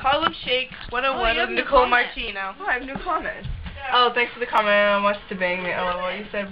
Harlem Shake 101 oh, oh Nicole comment. Martino. Oh, I have new comments. Oh, thanks for the comment. I wants to bang me. Oh, well, you said